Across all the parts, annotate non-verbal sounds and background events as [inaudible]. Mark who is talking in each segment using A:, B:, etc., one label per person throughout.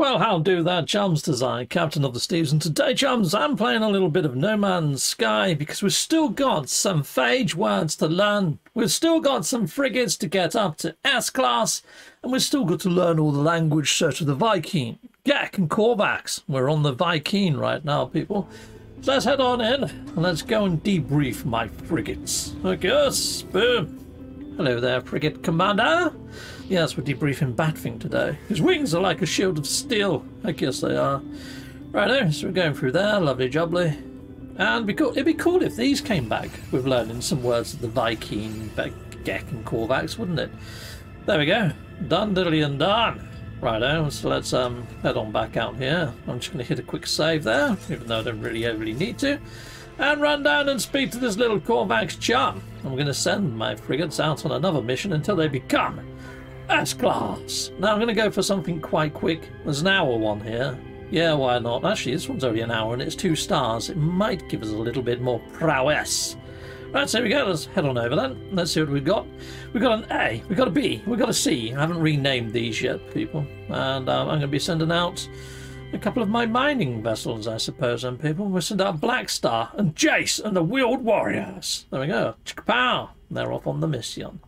A: Well, how do that, chums? Design, captain of the Steves, and today, chums, I'm playing a little bit of No Man's Sky because we've still got some phage words to learn. We've still got some frigates to get up to S class, and we've still got to learn all the language such as the Vy'keen, Gek, and Korvax. We're on the Vy'keen right now, people. Let's head on in and let's go and debrief my frigates. I guess. Boom. Hello there, frigate commander. Yes, we're debriefing Batwing today. His wings are like a shield of steel. I guess they are. Righto, so we're going through there. Lovely jubbly. And be cool, it'd be cool if these came back with learning some words of the Vy'keen, Gek and Korvax, wouldn't it? There we go. Done, diddly and done. Righto, so let's um, head on back out here. I'm just going to hit a quick save there, even though I don't really overly need to. And run down and speak to this little Korvax chum. I'm going to send my frigates out on another mission until they become S-Class! Now I'm going to go for something quite quick. There's an hour one here. Yeah, why not? Actually, this one's only an hour and it's two stars. It might give us a little bit more prowess. Right, so we go. Let's head on over then. Let's see what we've got. We've got an A, we've got a B, we've got a C. I haven't renamed these yet, people. And um, I'm going to be sending out a couple of my mining vessels, I suppose, and people. We'll send out Black Star and Jace and the Wheeled Warriors. There we go. Chicka-pow. They're off on the mission.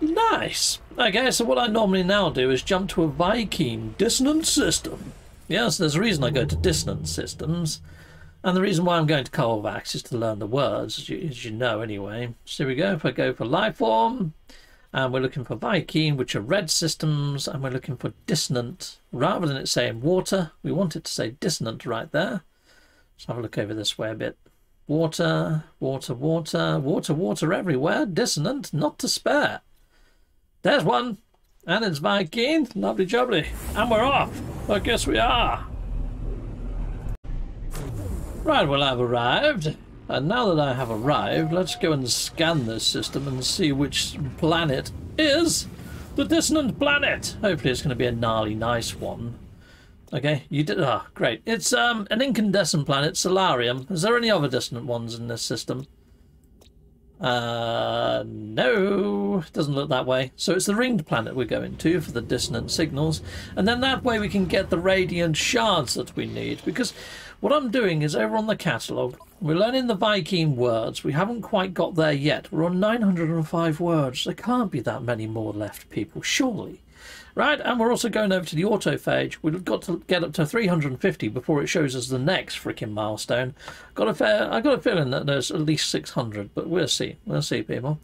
A: Nice. Okay, so what I normally now do is jump to a Vy'keen dissonant system. Yes, there's a reason I go to dissonant systems. And the reason why I'm going to Korvax is to learn the words, as you, as you know anyway. So here we go. If I go for Lifeform, and we're looking for Vy'keen, which are red systems, and we're looking for dissonant. Rather than it saying water, we want it to say dissonant right there. Let's have a look over this way a bit. Water, water, water, water, water everywhere. Dissonant, not to spare. There's one. And it's Vy'keen. Lovely jubbly. And we're off. I guess we are. Right, well, I've arrived. And now that I have arrived, let's go and scan this system and see which planet is the dissonant planet. Hopefully it's going to be a gnarly nice one. Okay, you did. Ah, oh, great. It's um an incandescent planet, Solarium. Is there any other dissonant ones in this system? Uh, no, doesn't look that way. So it's the ringed planet we're going to for the dissonant signals, and then that way we can get the radiant shards that we need. Because what I'm doing is over on the catalogue, we're learning the Vy'keen words. We haven't quite got there yet. We're on 905 words. There can't be that many more left, people, surely. Right, and we're also going over to the autophage. We've got to get up to 350 before it shows us the next freaking milestone. Got a fair, I got a feeling that there's at least 600, but we'll see. We'll see, people.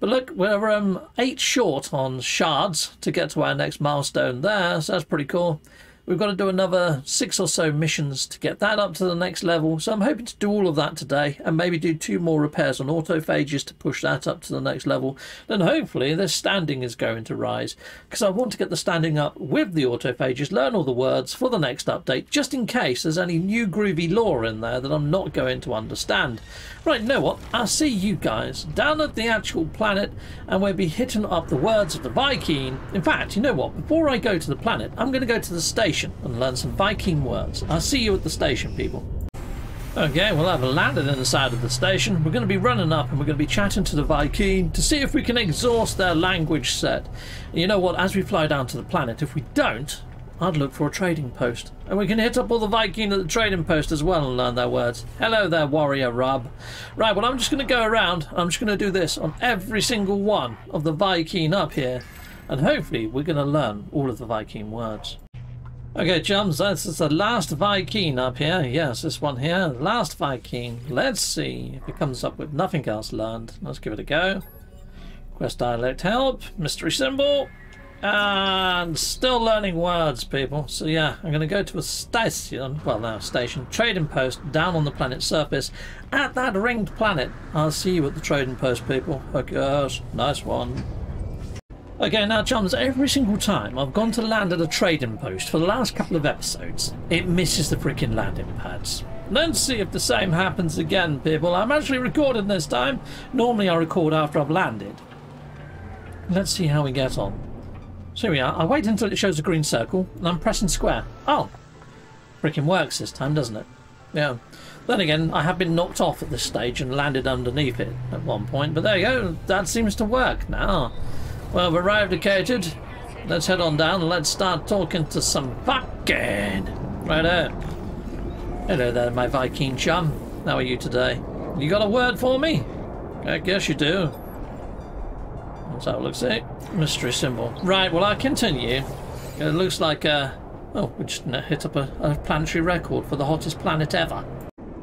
A: But look, we're um, eight short on shards to get to our next milestone there, so that's pretty cool. We've got to do another six or so missions to get that up to the next level. So I'm hoping to do all of that today and maybe do two more repairs on autophages to push that up to the next level. Then hopefully the standing is going to rise because I want to get the standing up with the autophages, learn all the words for the next update, just in case there's any new groovy lore in there that I'm not going to understand. Right, you know what? I'll see you guys down at the actual planet and we'll be hitting up the words of the Vy'keen. In fact, you know what? Before I go to the planet, I'm going to go to the station station and learn some Vy'keen words. I'll see you at the station, people. Okay, well, I've landed inside of the station. We're going to be running up and we're going to be chatting to the Vy'keen to see if we can exhaust their language set. And you know what? As we fly down to the planet, if we don't, I'd look for a trading post. And we can hit up all the Vy'keen at the trading post as well and learn their words. Hello there, warrior Rob. Right, well, I'm just going to go around. I'm just going to do this on every single one of the Vy'keen up here. And hopefully we're going to learn all of the Vy'keen words. Okay, chums, this is the last Vy'keen up here. Yes, this one here. Last Vy'keen. Let's see if it comes up with nothing else learned. Let's give it a go. Quest dialect help. Mystery symbol. And still learning words, people. So yeah, I'm going to go to a station, well now station, trading post down on the planet's surface at that ringed planet. I'll see you at the trading post, people. Okay, nice one. Okay, now chums, every single time I've gone to land at a trading post for the last couple of episodes, it misses the freaking landing pads. Let's see if the same happens again, people. I'm actually recording this time. Normally I record after I've landed. Let's see how we get on. So here we are. I wait until it shows a green circle, and I'm pressing square. Oh, freaking works this time, doesn't it? Yeah. Then again, I have been knocked off at this stage and landed underneath it at one point, but there you go. That seems to work now. Well, we've arrived at Let's head on down and let's start talking to some Vakak Right there. Hello there, my Vy'keen chum. How are you today? You got a word for me? I guess you do. Let's have a look. Mystery symbol. Right, well, I continue. It looks like, uh... Oh, we just hit up a, a planetary record for the hottest planet ever.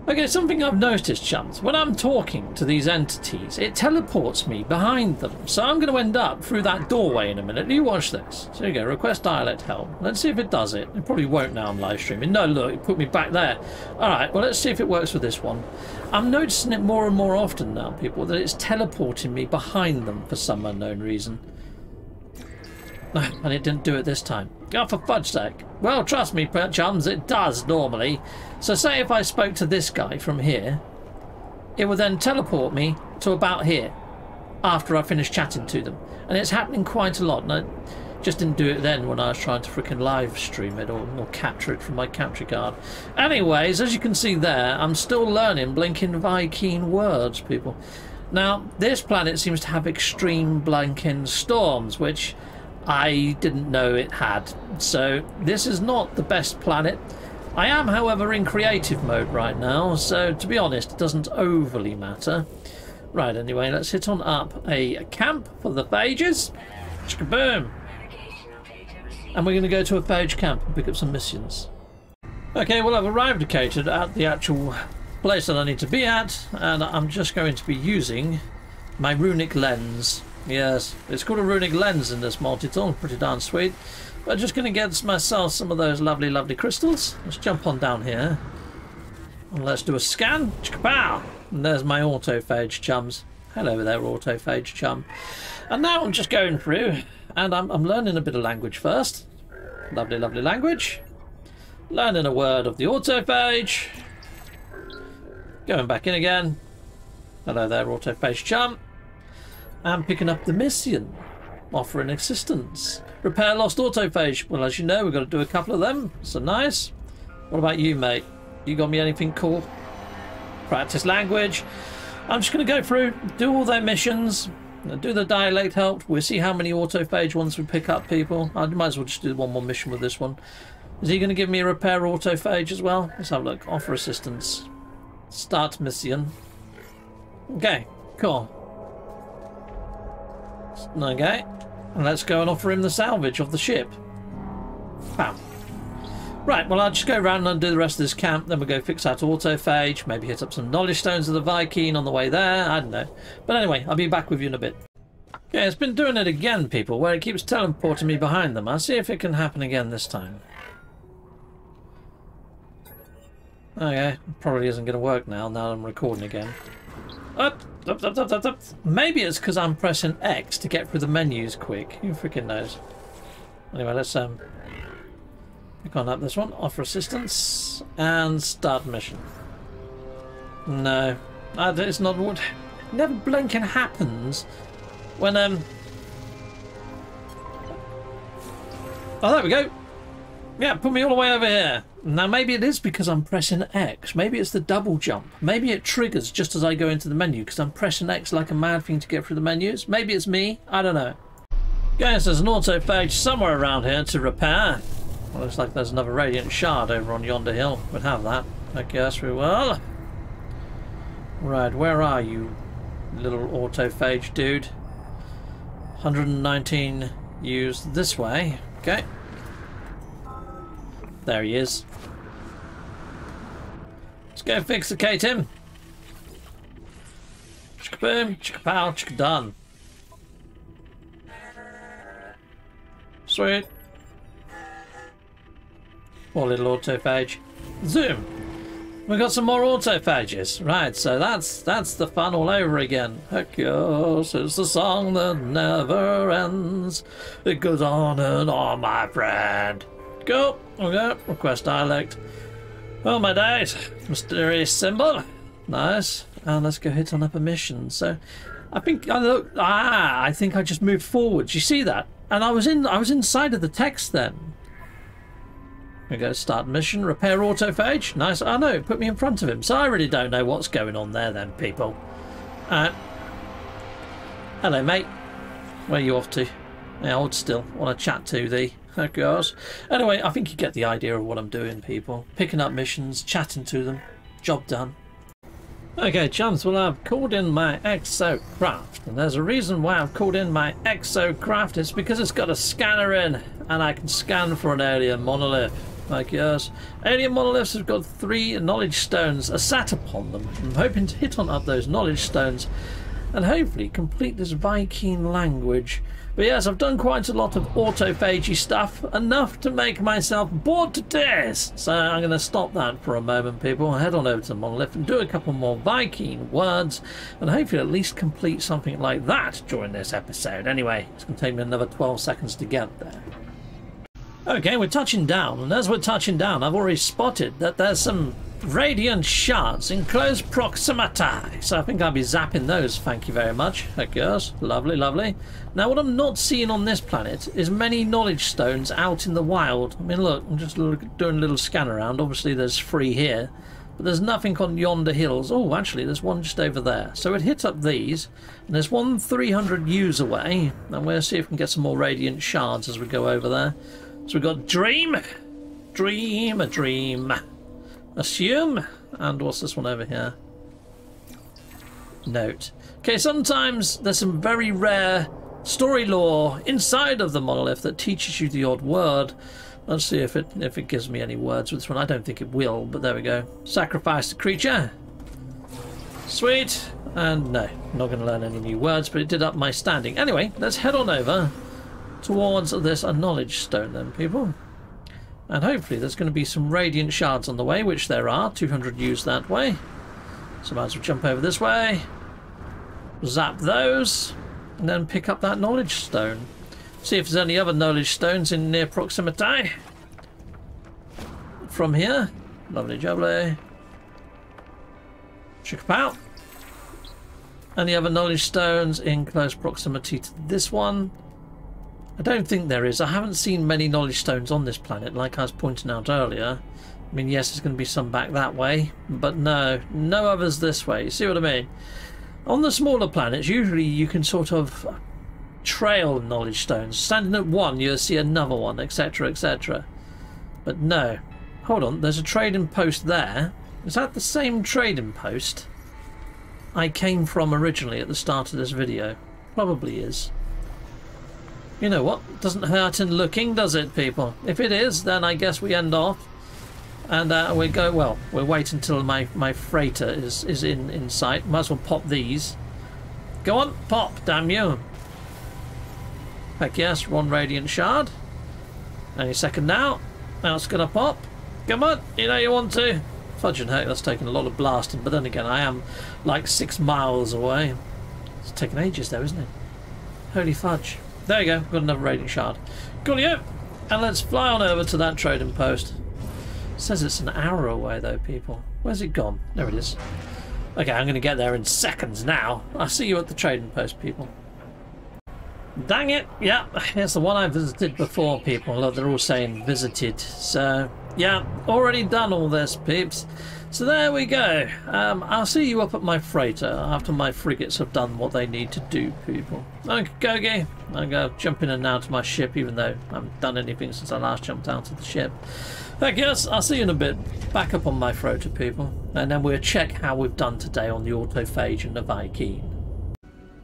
A: Okay, something I've noticed, chums. When I'm talking to these entities, it teleports me behind them. So I'm going to end up through that doorway in a minute. You watch this. So you go, request dialect help. Let's see if it does it. It probably won't now I'm live streaming. No, look, it put me back there. Alright, well, let's see if it works with this one. I'm noticing it more and more often now, people, that it's teleporting me behind them for some unknown reason. [laughs] And it didn't do it this time. Oh, for fudge sake. Well, trust me, chums, it does normally. So say if I spoke to this guy from here, it would then teleport me to about here after I finish chatting to them. And it's happening quite a lot. And I just didn't do it then when I was trying to freaking live stream it or, or capture it from my capture card. Anyways, as you can see there, I'm still learning blinking Vy'keen words, people. Now, this planet seems to have extreme blinking storms, which I didn't know it had. So this is not the best planet. I am, however, in creative mode right now, so to be honest, it doesn't overly matter. Right, anyway, let's hit on up a camp for the phages. Boom! And we're going to go to a phage camp and pick up some missions. Okay, well, I've arrived catered at the actual place that I need to be at, and I'm just going to be using my runic lens. Yes, it's called a runic lens in this multi-tool. Pretty darn sweet. But just going to get myself some of those lovely, lovely crystals. Let's jump on down here. And let's do a scan. And there's my autophage chums. Hello there, autophage chum. And now I'm just going through, and I'm, I'm learning a bit of language first. Lovely, lovely language. Learning a word of the autophage. Going back in again. Hello there, autophage chum. And picking up the mission, offering assistance. Repair lost autophage. Well, as you know, we've got to do a couple of them. So nice. What about you, mate? You got me anything cool? Practice language. I'm just going to go through, do all their missions, do the dialect help. We'll see how many autophage ones we pick up, people. I might as well just do one more mission with this one. Is he going to give me a repair autophage as well? Let's have a look. Offer assistance. Start mission. Okay, cool. Okay. And let's go and offer him the salvage of the ship. Bam. Right, well, I'll just go around and do the rest of this camp. Then we'll go fix out autophage. Maybe hit up some knowledge stones of the Vy'keen on the way there. I don't know. But anyway, I'll be back with you in a bit. Yeah, it's been doing it again, people, where it keeps teleporting me behind them. I'll see if it can happen again this time. Okay, probably isn't going to work now, now I'm recording again. Up, up, up, up. Maybe it's because I'm pressing X to get through the menus quick. Who freaking knows? Anyway, let's um pick on up this one. Offer assistance and start mission. No, it's not what. [laughs] Never blinking happens when um. Oh, there we go. Yeah, put me all the way over here. Now maybe it is because I'm pressing X. Maybe it's the double jump. Maybe it triggers just as I go into the menu because I'm pressing X like a mad thing to get through the menus. Maybe it's me. I don't know. Guess there's an autophage somewhere around here to repair. Well, looks like there's another radiant shard over on yonder hill. We'd have that. I guess we will. Right, where are you, little autophage dude? 119 used this way. Okay. There he is. Let's go fixicate him. Chicka boom, chicka pow, chicka done. Sweet. Poor little autophage. Zoom. We got some more autophages. Right, so that's that's the fun all over again. Heck yes, it's the song that never ends. It goes on and on, my friend. Go. Okay. Request dialect. Oh my days. Mysterious symbol. Nice. And let's go hit on a mission. So, I think I look. Ah, I think I just moved forwards. You see that? And I was in. I was inside of the text then. We go start mission. Repair autophage. Nice. I oh, know. Put me in front of him. So I really don't know what's going on there then, people. Uh, hello, mate. Where you off to? Yeah, hold still. Want to chat to thee. Of course. Anyway, I think you get the idea of what I'm doing, people. Picking up missions, chatting to them. Job done. Okay, chums, well I've called in my exocraft, and there's a reason why I've called in my exocraft. It's because it's got a scanner in, and I can scan for an alien monolith. Like yours. Alien monoliths have got three knowledge stones sat upon them. I'm hoping to hit on up those knowledge stones and hopefully complete this Vy'keen language. But yes, I've done quite a lot of autophagy stuff, enough to make myself bored to tears. So I'm going to stop that for a moment, people. Head on over to the Monolith and do a couple more Vy'keen words, and hopefully at least complete something like that during this episode. Anyway, it's going to take me another 12 seconds to get there. Okay, we're touching down, and as we're touching down, I've already spotted that there's some radiant shards in close proximity. So I think I'll be zapping those, thank you very much. That goes. Lovely, lovely. Now, what I'm not seeing on this planet is many knowledge stones out in the wild. I mean, look, I'm just doing a little scan around. Obviously, there's three here, but there's nothing on yonder hills. Oh, actually, there's one just over there. So it hit up these, and there's one 300 U's away, and we'll see if we can get some more radiant shards as we go over there. So we've got dream, dream, a dream, assume, and what's this one over here? Note. Okay, sometimes there's some very rare story lore inside of the monolith that teaches you the odd word. Let's see if it if it gives me any words with this one. I don't think it will, but there we go. Sacrifice the creature. Sweet. And no, not going to learn any new words, but it did up my standing. Anyway, let's head on over towards this knowledge stone then, people. And hopefully there's going to be some radiant shards on the way, which there are. 200 used that way. So might as well jump over this way. Zap those. And then pick up that knowledge stone. See if there's any other knowledge stones in near proximity. From here. Lovely jubbly. Chickapow. Any other knowledge stones in close proximity to this one? I don't think there is. I haven't seen many knowledge stones on this planet, like I was pointing out earlier. I mean, yes, there's going to be some back that way, but no, no others this way. You see what I mean? On the smaller planets, usually you can sort of trail knowledge stones. Standing at one, you'll see another one, etc., etc. But no. Hold on, there's a trading post there. Is that the same trading post I came from originally at the start of this video? Probably is. You know what? Doesn't hurt in looking, does it, people? If it is, then I guess we end off. And uh, we go, well, we'll wait until my, my freighter is, is in, in sight. Might as well pop these. Go on, pop, damn you. Heck yes, one radiant shard. Any second now. Now it's gonna pop. Come on, you know you want to. Fudge and heck, that's taking a lot of blasting, but then again, I am like six miles away. It's taking ages though, isn't it? Holy fudge. There you go, got another radiant shard. Coolio! And let's fly on over to that trading post. It says it's an hour away though, people. Where's it gone? There it is. Okay, I'm going to get there in seconds now. I'll see you at the trading post, people. Dang it! Yeah, it's the one I visited before, people. They're all saying visited. So, yeah, already done all this, peeps. So there we go. Um, I'll see you up at my freighter after my frigates have done what they need to do, people. Okay, okay. I'm going to jump in and out of my ship, even though I haven't done anything since I last jumped out of the ship. I guess I'll see you in a bit. Back up on my freighter, people. And then we'll check how we've done today on the autophage and the Vy'keen.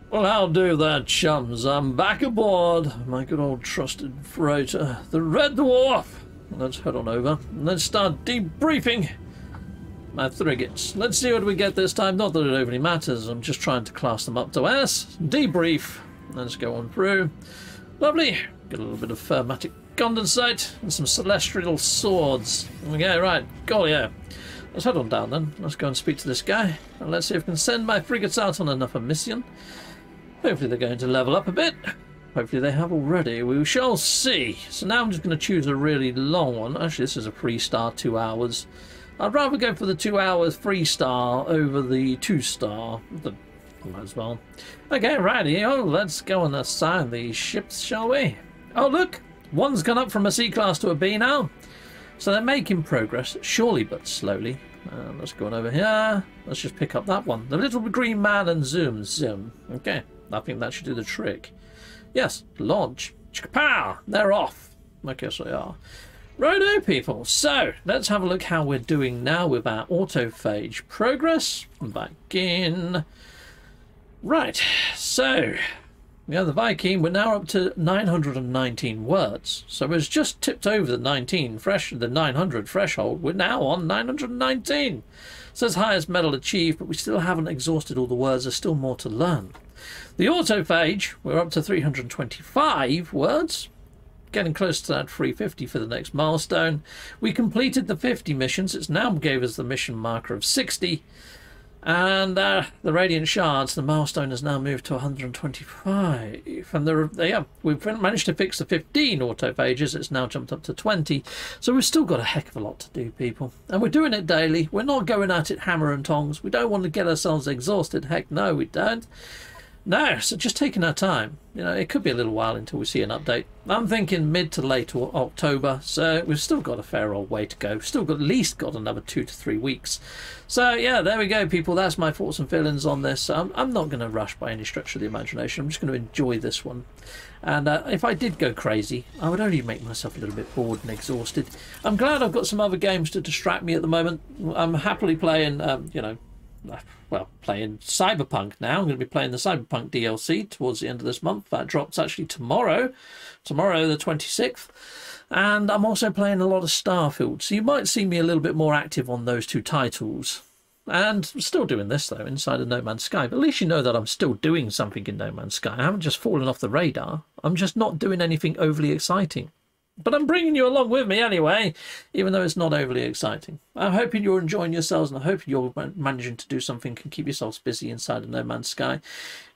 A: Well, how do there, chums? I'm back aboard my good old trusted freighter, the Red Dwarf. Let's head on over and let's start debriefing Uh, my frigates. Let's see what we get this time. Not that it overly matters. I'm just trying to class them up to S. Debrief. Let's go on through. Lovely. Get a little bit of uh, fermatic condensate and some celestial swords. Go. Right. Golio. Let's head on down then. Let's go and speak to this guy. And let's see if we can send my frigates out on another mission. Hopefully they're going to level up a bit. Hopefully they have already. We shall see. So now I'm just going to choose a really long one. Actually, this is a free star, two hours. I'd rather go for the two hours three star over the two star. The might as well. Okay, righty. Oh, let's go and assign these ships, shall we? Oh, look, one's gone up from a C class to a B now. So they're making progress, surely but slowly. Uh, let's go on over here. Let's just pick up that one. The little green man and zoom, zoom. Okay, I think that should do the trick. Yes, launch. Pow! They're off. I guess they are. Righto, people. So, let's have a look how we're doing now with our autophage progress. Back in. Right, so we have the Vy'keen. We're now up to 919 words. So we've just tipped over the 19 fresh, the 900 threshold. We're now on 919. Says highest medal achieved, but we still haven't exhausted all the words. There's still more to learn. The autophage, we're up to 325 words. Getting close to that 350 for the next milestone. We completed the 50 missions. It's now gave us the mission marker of 60. And uh, the Radiant Shards, the milestone has now moved to 125. And there, yeah, we've managed to fix the 15 autophages. It's now jumped up to 20. So we've still got a heck of a lot to do, people. And we're doing it daily. We're not going at it hammer and tongs. We don't want to get ourselves exhausted. Heck no, we don't. No, so just taking our time. You know, it could be a little while until we see an update. I'm thinking mid to late October, so we've still got a fair old way to go. Still got at least got another two to three weeks. So yeah, there we go, people. That's my thoughts and feelings on this. I'm, I'm not going to rush by any stretch of the imagination. I'm just going to enjoy this one. And uh, if I did go crazy, I would only make myself a little bit bored and exhausted. I'm glad I've got some other games to distract me at the moment. I'm happily playing, um, you know, well, playing Cyberpunk now. I'm going to be playing the Cyberpunk DLC towards the end of this month. That drops actually tomorrow, tomorrow the 26th. And I'm also playing a lot of Starfield. So you might see me a little bit more active on those two titles. And I'm still doing this, though, inside of No Man's Sky. But at least you know that I'm still doing something in No Man's Sky. I haven't just fallen off the radar. I'm just not doing anything overly exciting. But I'm bringing you along with me anyway, even though it's not overly exciting. I'm hoping you're enjoying yourselves and I hope you're managing to do something and keep yourselves busy inside of No Man's Sky.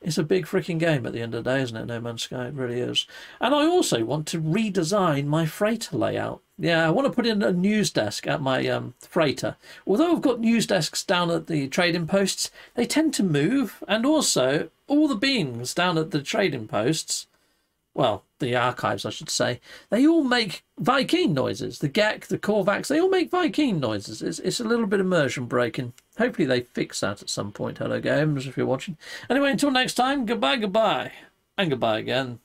A: It's a big freaking game at the end of the day, isn't it? No Man's Sky, it really is. And I also want to redesign my freighter layout. Yeah, I want to put in a news desk at my um, freighter. Although I've got news desks down at the trading posts, they tend to move. And also, all the beams down at the trading posts well, the archives, I should say, they all make Vy'keen noises. The Gek, the Korvax, they all make Vy'keen noises. It's, it's a little bit immersion breaking. Hopefully they fix that at some point. Hello, games, if you're watching. Anyway, until next time, goodbye, goodbye, and goodbye again.